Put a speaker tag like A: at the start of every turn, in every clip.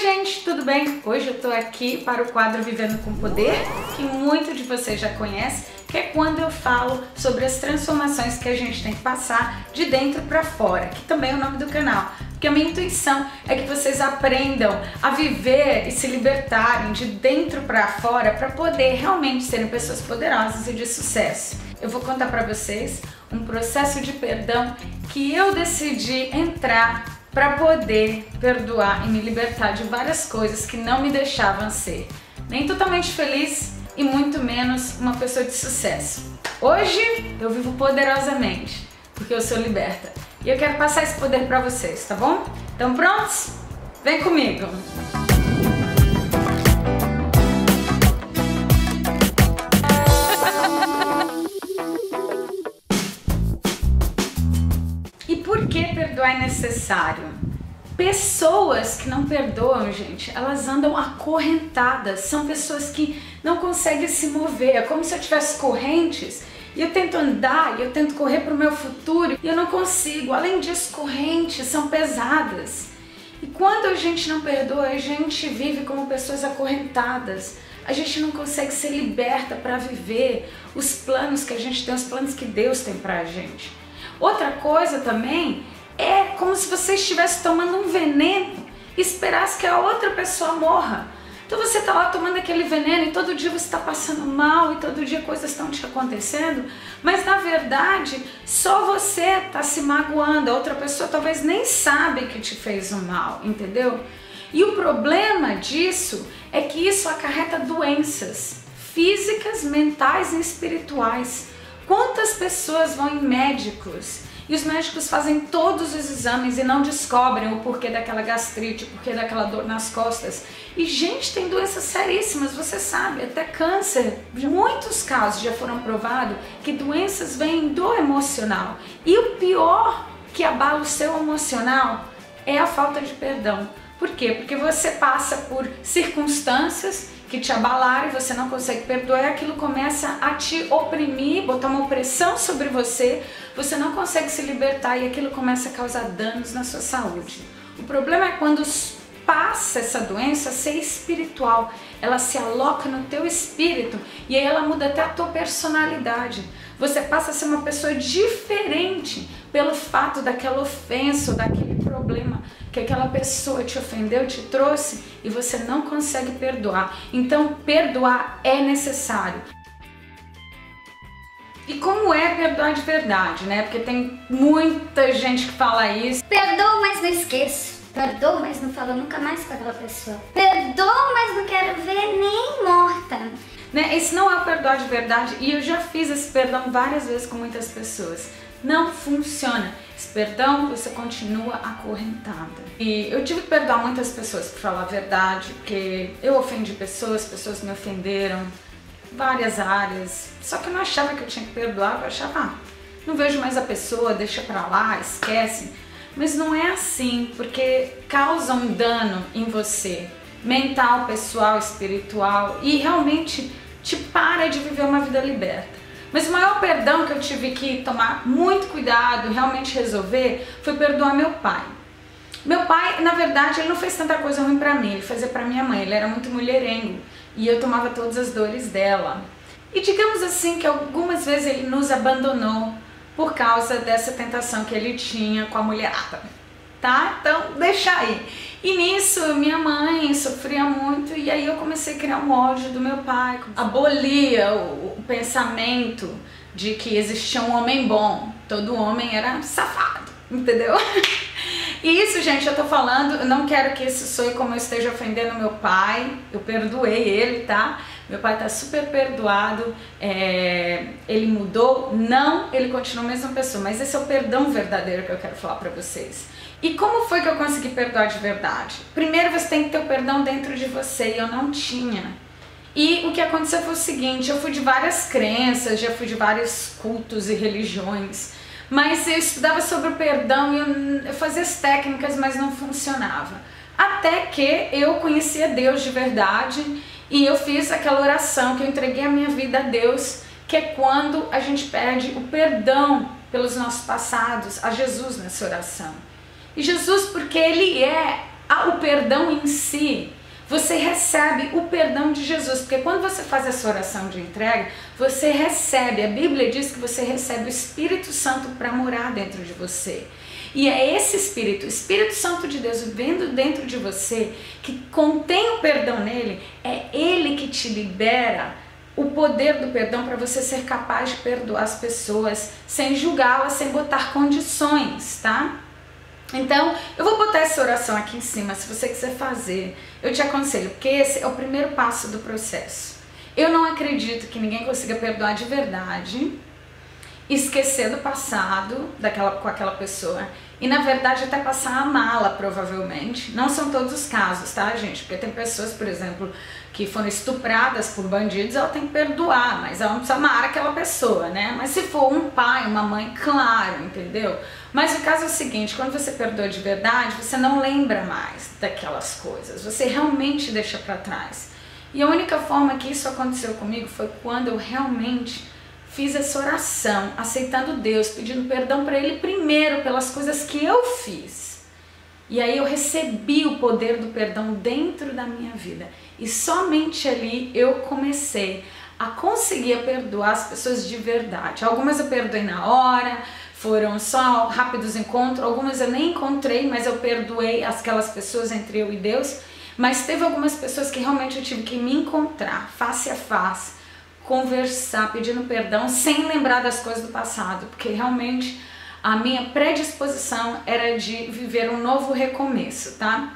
A: gente, tudo bem? Hoje eu tô aqui para o quadro Vivendo com Poder, que muito de vocês já conhece, que é quando eu falo sobre as transformações que a gente tem que passar de dentro para fora, que também é o nome do canal. Porque a minha intuição é que vocês aprendam a viver e se libertarem de dentro para fora para poder realmente serem pessoas poderosas e de sucesso. Eu vou contar para vocês um processo de perdão que eu decidi entrar para poder perdoar e me libertar de várias coisas que não me deixavam ser nem totalmente feliz e muito menos uma pessoa de sucesso. Hoje eu vivo poderosamente porque eu sou liberta e eu quero passar esse poder para vocês, tá bom? Então prontos? Vem comigo! Que perdoar é necessário? Pessoas que não perdoam, gente, elas andam acorrentadas. São pessoas que não conseguem se mover. É como se eu tivesse correntes e eu tento andar, e eu tento correr para o meu futuro e eu não consigo. Além disso, correntes são pesadas. E quando a gente não perdoa, a gente vive como pessoas acorrentadas. A gente não consegue ser liberta para viver os planos que a gente tem, os planos que Deus tem para a gente. Outra coisa também é como se você estivesse tomando um veneno e esperasse que a outra pessoa morra. Então você está lá tomando aquele veneno e todo dia você está passando mal e todo dia coisas estão te acontecendo, mas na verdade só você está se magoando, a outra pessoa talvez nem sabe que te fez um mal, entendeu? E o problema disso é que isso acarreta doenças físicas, mentais e espirituais. Quantas pessoas vão em médicos e os médicos fazem todos os exames e não descobrem o porquê daquela gastrite, o porquê daquela dor nas costas. E gente, tem doenças seríssimas, você sabe, até câncer. Muitos casos já foram provados que doenças vêm do emocional. E o pior que abala o seu emocional é a falta de perdão. Por quê? Porque você passa por circunstâncias que te abalaram e você não consegue perdoar, aquilo começa a te oprimir, botar uma opressão sobre você, você não consegue se libertar e aquilo começa a causar danos na sua saúde. O problema é quando passa essa doença a ser espiritual, ela se aloca no teu espírito e aí ela muda até a tua personalidade. Você passa a ser uma pessoa diferente pelo fato daquela ofensa, daquele problema que aquela pessoa te ofendeu, te trouxe e você não consegue perdoar. Então, perdoar é necessário. E como é perdoar de verdade, né? Porque tem muita gente que fala isso.
B: Perdoa, mas não esqueço. Perdoa, mas não falo nunca mais com aquela pessoa. Perdoa, mas não quero ver nem morta.
A: Né? Esse não é o perdoar de verdade e eu já fiz esse perdão várias vezes com muitas pessoas. Não funciona. Perdão, você continua acorrentada. E eu tive que perdoar muitas pessoas, por falar a verdade, porque eu ofendi pessoas, pessoas me ofenderam, várias áreas. Só que eu não achava que eu tinha que perdoar, eu achava, ah, não vejo mais a pessoa, deixa pra lá, esquece. Mas não é assim, porque causa um dano em você, mental, pessoal, espiritual, e realmente te para de viver uma vida liberta. Mas o maior perdão que eu tive que tomar muito cuidado, realmente resolver, foi perdoar meu pai. Meu pai, na verdade, ele não fez tanta coisa ruim para mim, ele fazia para minha mãe, ele era muito mulherengo e eu tomava todas as dores dela. E digamos assim que algumas vezes ele nos abandonou por causa dessa tentação que ele tinha com a mulherada, tá? Então, deixa aí. E nisso, minha mãe sofria muito e aí eu comecei a criar um ódio do meu pai. Abolia o, o pensamento de que existia um homem bom. Todo homem era safado, entendeu? E isso, gente, eu tô falando, eu não quero que isso soe como eu esteja ofendendo meu pai, eu perdoei ele, tá? Meu pai tá super perdoado, é, ele mudou? Não, ele continua a mesma pessoa, mas esse é o perdão verdadeiro que eu quero falar pra vocês. E como foi que eu consegui perdoar de verdade? Primeiro você tem que ter o perdão dentro de você e eu não tinha. E o que aconteceu foi o seguinte, eu fui de várias crenças, já fui de vários cultos e religiões, mas eu estudava sobre o perdão e eu, eu fazia as técnicas, mas não funcionava. Até que eu conhecia Deus de verdade e eu fiz aquela oração que eu entreguei a minha vida a Deus, que é quando a gente pede o perdão pelos nossos passados a Jesus nessa oração. E Jesus, porque Ele é o perdão em si, você recebe o perdão de Jesus, porque quando você faz essa oração de entrega, você recebe, a Bíblia diz que você recebe o Espírito Santo para morar dentro de você. E é esse Espírito, o Espírito Santo de Deus vivendo dentro de você, que contém o perdão nele, é ele que te libera o poder do perdão para você ser capaz de perdoar as pessoas sem julgá-las, sem botar condições, tá? Então, eu vou botar essa oração aqui em cima, se você quiser fazer. Eu te aconselho, porque esse é o primeiro passo do processo. Eu não acredito que ninguém consiga perdoar de verdade, esquecer do passado daquela, com aquela pessoa e, na verdade, até passar a mala, provavelmente. Não são todos os casos, tá, gente? Porque tem pessoas, por exemplo, que foram estupradas por bandidos, ela tem que perdoar, mas ela não precisa amar aquela pessoa, né? Mas se for um pai, uma mãe, claro, entendeu? Mas o caso é o seguinte, quando você perdoa de verdade, você não lembra mais daquelas coisas, você realmente deixa para trás. E a única forma que isso aconteceu comigo foi quando eu realmente fiz essa oração, aceitando Deus, pedindo perdão para Ele primeiro pelas coisas que eu fiz. E aí eu recebi o poder do perdão dentro da minha vida. E somente ali eu comecei a conseguir perdoar as pessoas de verdade. Algumas eu perdoei na hora, foram só rápidos encontros, algumas eu nem encontrei, mas eu perdoei aquelas pessoas entre eu e Deus. Mas teve algumas pessoas que realmente eu tive que me encontrar face a face, conversar, pedindo perdão, sem lembrar das coisas do passado, porque realmente a minha predisposição era de viver um novo recomeço, tá?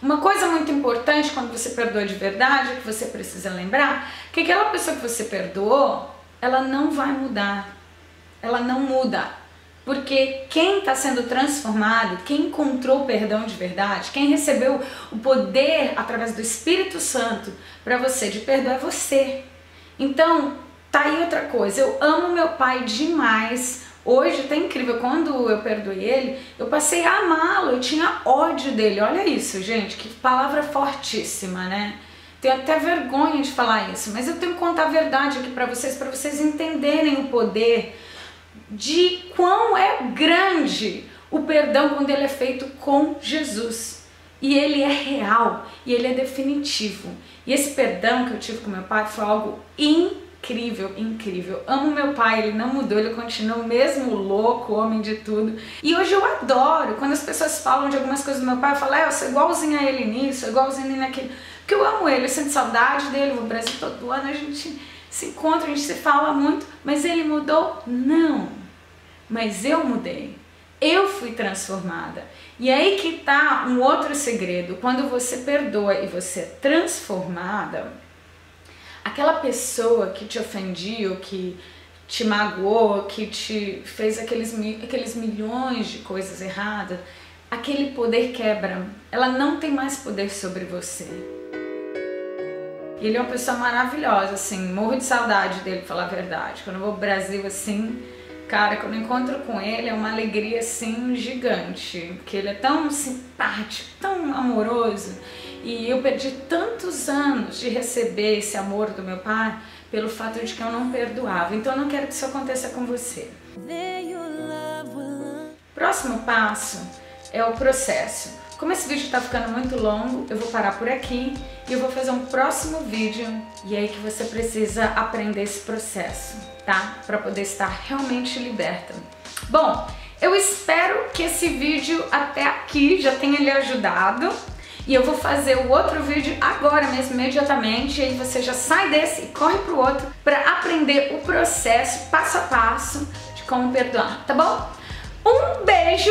A: Uma coisa muito importante quando você perdoa de verdade, que você precisa lembrar, que aquela pessoa que você perdoou, ela não vai mudar ela não muda. Porque quem está sendo transformado, quem encontrou perdão de verdade, quem recebeu o poder através do Espírito Santo para você de perdoar é você. Então, tá aí outra coisa. Eu amo meu pai demais. Hoje tá incrível. Quando eu perdoei ele, eu passei a amá-lo. Eu tinha ódio dele. Olha isso, gente. Que palavra fortíssima, né? Tenho até vergonha de falar isso, mas eu tenho que contar a verdade aqui para vocês, para vocês entenderem o poder de quão é grande o perdão quando ele é feito com Jesus. E ele é real, e ele é definitivo. E esse perdão que eu tive com meu pai foi algo incrível, incrível. Amo meu pai, ele não mudou, ele continua o mesmo louco, homem de tudo. E hoje eu adoro quando as pessoas falam de algumas coisas do meu pai, eu falo, é, eu sou igualzinho a ele nisso, igualzinho naquilo. Porque eu amo ele, eu sinto saudade dele, vou Brasil todo ano, a gente se encontra, a gente se fala muito, mas ele mudou? Não mas eu mudei. Eu fui transformada. E aí que tá um outro segredo. Quando você perdoa e você é transformada, aquela pessoa que te ofendia, que te magoou, que te fez aqueles, aqueles milhões de coisas erradas, aquele poder quebra. Ela não tem mais poder sobre você. Ele é uma pessoa maravilhosa, assim, morro de saudade dele, falar a verdade. Quando eu vou pro Brasil, assim, Cara, quando eu encontro com ele é uma alegria assim gigante, porque ele é tão simpático, tão amoroso. E eu perdi tantos anos de receber esse amor do meu pai pelo fato de que eu não perdoava. Então eu não quero que isso aconteça com você. Próximo passo é o processo. Como esse vídeo está ficando muito longo, eu vou parar por aqui e eu vou fazer um próximo vídeo e é aí que você precisa aprender esse processo tá? Para poder estar realmente liberta. Bom, eu espero que esse vídeo até aqui já tenha lhe ajudado. E eu vou fazer o outro vídeo agora mesmo, imediatamente, e aí você já sai desse e corre pro outro para aprender o processo passo a passo de como perdoar, tá bom? Um beijo